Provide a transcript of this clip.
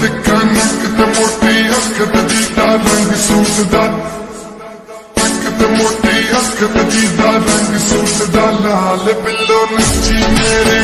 ਤਿੱਖਾ ਨੱਕ ਤੇ ਮੋਟੀ ਅੱਖ ਤੇ ਜੀਦਾ ਰੰਗ ਸੂਟ ਦਾ ਅੱਖ ਤੇ ਮੋਟੀ ਅੱਖ ਤੇ ਜੀਦਾ ਰੰਗ ਸੂਟ ਦਾ ਲਾਲ ਬਿੱਲੋ ਨੱਚੀ ਮੇਰੇ